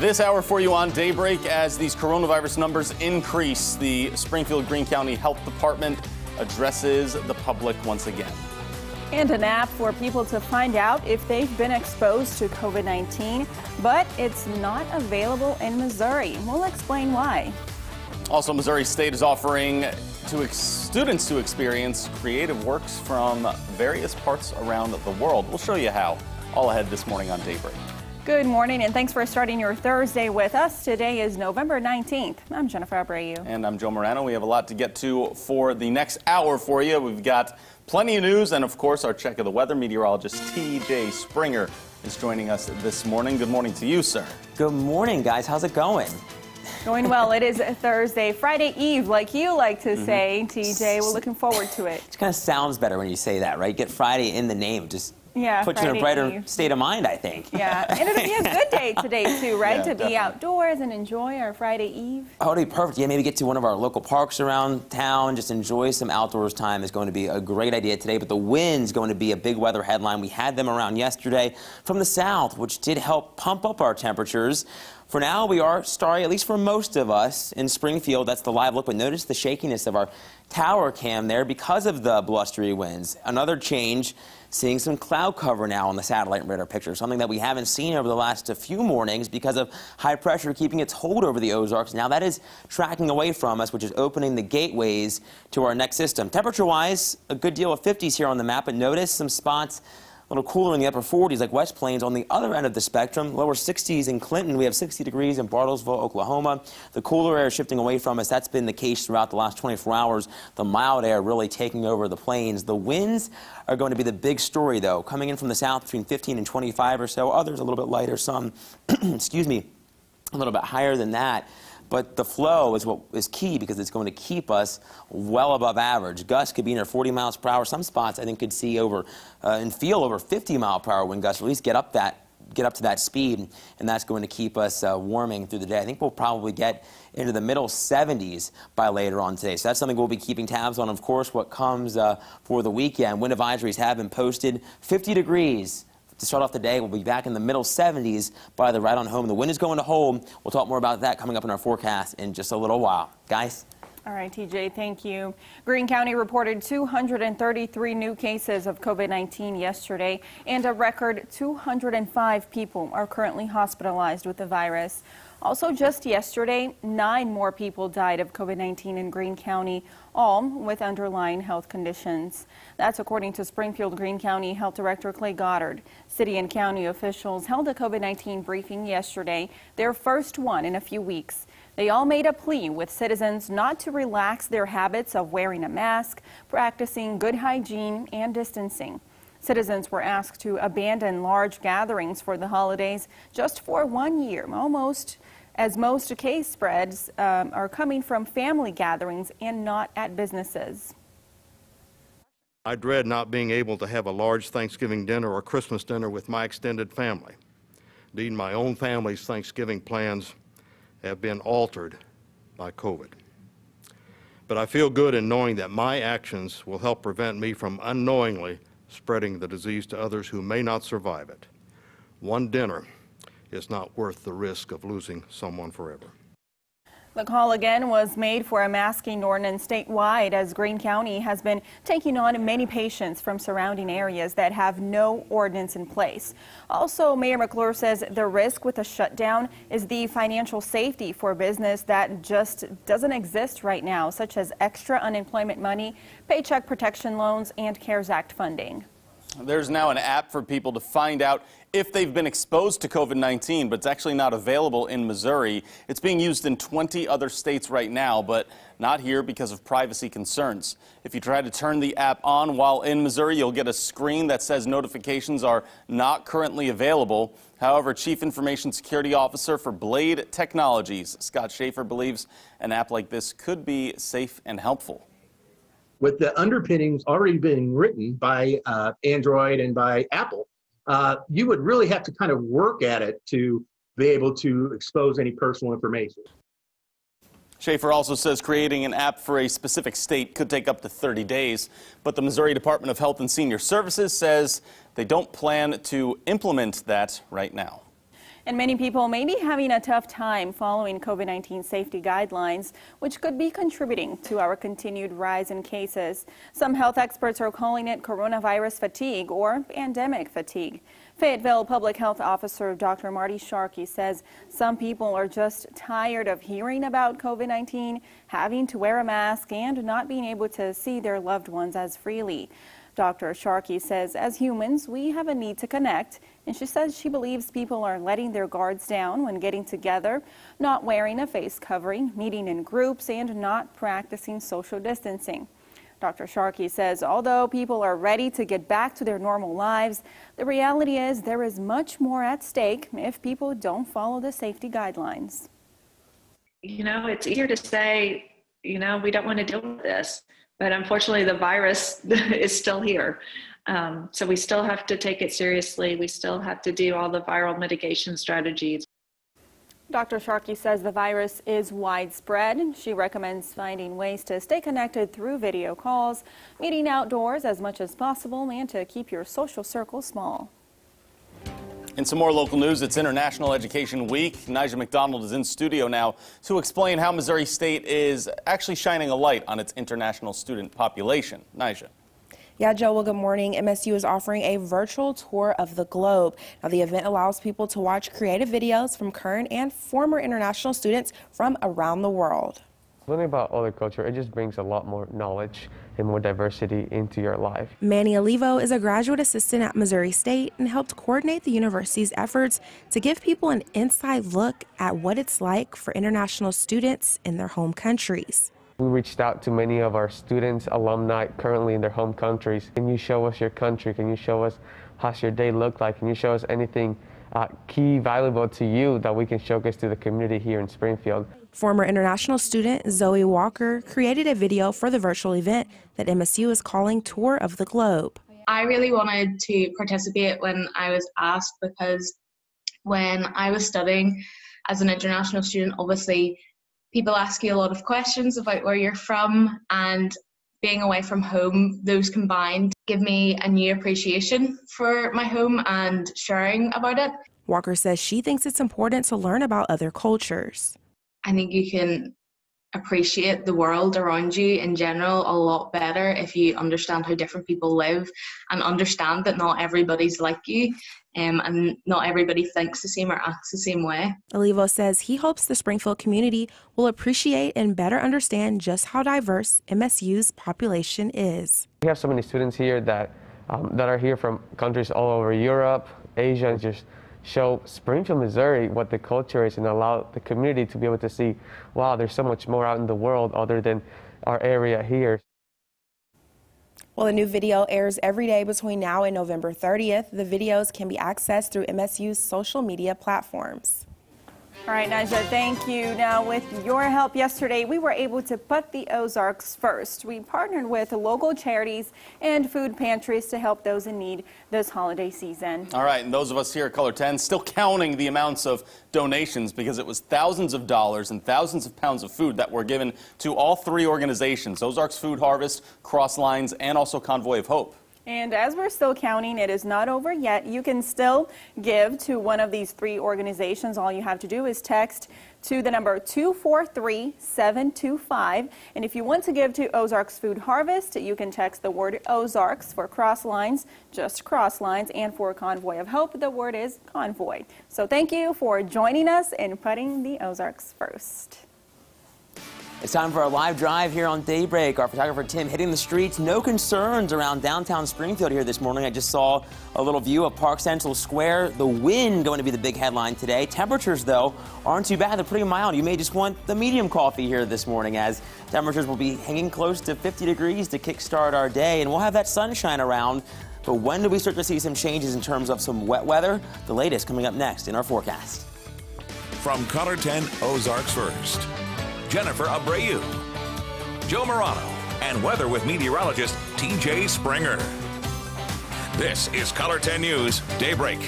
This hour for you on Daybreak as these coronavirus numbers increase, the Springfield Greene County Health Department addresses the public once again. And an app for people to find out if they've been exposed to COVID 19, but it's not available in Missouri. We'll explain why. Also, Missouri State is offering to ex- students to experience creative works from various parts around the world. We'll show you how. All ahead this morning on Daybreak. Good morning, and thanks for starting your Thursday with us. Today is November 19th. I'm Jennifer Abreu. And I'm Joe Morano. We have a lot to get to for the next hour for you. We've got plenty of news, and of course, our check of the weather. Meteorologist TJ Springer is joining us this morning. Good morning to you, sir. Good morning, guys. How's it going? Going well. It is Thursday, Friday Eve, like you like to mm-hmm. say, TJ. We're looking forward to it. It kind of sounds better when you say that, right? Get Friday in the name. Just yeah, put you in a brighter state of mind, I think. Yeah, and it'll be a good day today too, right? Yeah, to definitely. be outdoors and enjoy our Friday Eve. Oh, it'll be perfect. Yeah, maybe get to one of our local parks around town, just enjoy some outdoors time is going to be a great idea today. But the wind's going to be a big weather headline. We had them around yesterday from the south, which did help pump up our temperatures. For now, we are starry, at least for most of us in Springfield. That's the live look, but notice the shakiness of our tower cam there because of the blustery winds. Another change seeing some cloud cover now on the satellite radar picture, something that we haven't seen over the last few mornings because of high pressure keeping its hold over the Ozarks. Now that is tracking away from us, which is opening the gateways to our next system. Temperature-wise, a good deal of 50s here on the map, but notice some spots a little cooler in the upper 40s like West Plains. On the other end of the spectrum, lower 60s in Clinton. We have 60 degrees in Bartlesville, Oklahoma. The cooler air shifting away from us. That's been the case throughout the last 24 hours. The mild air really taking over the plains. The winds are going to be the big story, though, coming in from the south between 15 and 25 or so. Others a little bit lighter, some, excuse me, a little bit higher than that. But the flow is what is key because it's going to keep us well above average. Gusts could be near 40 miles per hour. Some spots I think could see over uh, and feel over 50 mile per hour wind gusts, at least get up that get up to that speed, and that's going to keep us uh, warming through the day. I think we'll probably get into the middle 70s by later on today. So that's something we'll be keeping tabs on. Of course, what comes uh, for the weekend. Wind advisories have been posted. 50 degrees to start off the day. We'll be back in the middle 70s by the ride on home. The wind is going to hold. We'll talk more about that coming up in our forecast in just a little while. Guys? All right, TJ, thank you. Greene County reported 233 new cases of COVID-19 yesterday, and a record 205 people are currently hospitalized with the virus. Also, just yesterday, nine more people died of COVID-19 in Greene County, all with underlying health conditions. That's according to Springfield Greene County Health Director Clay Goddard. City and county officials held a COVID-19 briefing yesterday, their first one in a few weeks. They all made a plea with citizens not to relax their habits of wearing a mask, practicing good hygiene and distancing. Citizens were asked to abandon large gatherings for the holidays just for one year, almost as most case spreads um, are coming from family gatherings and not at businesses. I dread not being able to have a large Thanksgiving dinner or Christmas dinner with my extended family. Indeed, my own family's Thanksgiving plans have been altered by COVID. But I feel good in knowing that my actions will help prevent me from unknowingly spreading the disease to others who may not survive it. One dinner is not worth the risk of losing someone forever. The call again was made for a masking ordinance statewide as Greene County has been taking on many patients from surrounding areas that have no ordinance in place. Also, Mayor McClure says the risk with a shutdown is the financial safety for business that just doesn't exist right now, such as extra unemployment money, paycheck protection loans, and CARES Act funding. There's now an app for people to find out if they've been exposed to COVID-19, but it's actually not available in Missouri. It's being used in 20 other states right now, but not here because of privacy concerns. If you try to turn the app on while in Missouri, you'll get a screen that says notifications are not currently available. However, Chief Information Security Officer for Blade Technologies, Scott Schaefer, believes an app like this could be safe and helpful with the underpinnings already being written by uh, Android and by Apple, uh, you would really have to kind of work at it to be able to expose any personal information. Schaefer also says creating an app for a specific state could take up to 30 days, but the Missouri Department of Health and Senior Services says they don't plan to implement that right now. And many people may be having a tough time following COVID 19 safety guidelines, which could be contributing to our continued rise in cases. Some health experts are calling it coronavirus fatigue or pandemic fatigue. Fayetteville Public Health Officer Dr. Marti Sharkey says some people are just tired of hearing about COVID 19, having to wear a mask, and not being able to see their loved ones as freely. Dr. Sharkey says as humans, we have a need to connect, and she says she believes people are letting their guards down when getting together, not wearing a face covering, meeting in groups, and not practicing social distancing. Dr. Sharkey says although people are ready to get back to their normal lives, the reality is there is much more at stake if people don't follow the safety guidelines. You know, it's easier to say, you know, we don't want to deal with this but unfortunately the virus is still here. Um, so we still have to take it seriously. We still have to do all the viral mitigation strategies. Dr. Sharkey says the virus is widespread. She recommends finding ways to stay connected through video calls, meeting outdoors as much as possible, and to keep your social circle small. In some more local news, it's International Education Week. Nigel McDonald is in studio now to explain how Missouri State is actually shining a light on its international student population. Nigel. Yeah, Joe, well, good morning. MSU is offering a virtual tour of the globe. Now, the event allows people to watch creative videos from current and former international students from around the world. Learning about other culture, it just brings a lot more knowledge and more diversity into your life. Manny Olivo is a graduate assistant at Missouri State and helped coordinate the university's efforts to give people an inside look at what it's like for international students in their home countries. We reached out to many of our students, alumni currently in their home countries. Can you show us your country? Can you show us how's your day look like? Can you show us anything uh, key valuable to you that we can showcase to the community here in Springfield? Former international student Zoe Walker created a video for the virtual event that MSU is calling Tour of the Globe. I really wanted to participate when I was asked because when I was studying as an international student, obviously people ask you a lot of questions about where you're from and being away from home, those combined give me a new appreciation for my home and sharing about it. Walker says she thinks it's important to learn about other cultures. I think you can appreciate the world around you in general a lot better if you understand how different people live and understand that not everybody's like you um, and not everybody thinks the same or acts the same way. Olivo says he hopes the Springfield community will appreciate and better understand just how diverse MSU's population is. We have so many students here that um, that are here from countries all over Europe, Asia, and just show Springfield, Missouri, what the culture is and allow the community to be able to see, wow, there's so much more out in the world other than our area here. Well, a new video airs every day between now and November 30th. The videos can be accessed through MSU's social media platforms. All right, Naja, thank you. Now, with your help yesterday, we were able to put the Ozarks first. We partnered with local charities and food pantries to help those in need this holiday season. All right, and those of us here at KOLR 10 still counting the amounts of donations because it was thousands of dollars and thousands of pounds of food that were given to all three organizations Ozarks Food Harvest, Cross Lines, and also Convoy of Hope. And as we're still counting, it is not over yet. You can still give to one of these three organizations. All you have to do is text to the number 243725. And if you want to give to Ozarks Food Harvest, you can text the word Ozarks for cross lines, just cross lines, and for Convoy of Hope, the word is convoy. So thank you for joining us in putting the Ozarks first. It's time for our live drive here on Daybreak. Our photographer Tim hitting the streets. No concerns around downtown Springfield here this morning. I just saw a little view of Park Central Square. The wind going to be the big headline today. Temperatures, though, aren't too bad. They're pretty mild. You may just want the medium coffee here this morning as temperatures will be hanging close to 50 degrees to kickstart our day. And we'll have that sunshine around. But when do we start to see some changes in terms of some wet weather? The latest coming up next in our forecast. From KOLR 10 Ozarks First. Jennifer Abreu, Joe Morano, and weather with meteorologist TJ Springer. This is KOLR 10 News Daybreak.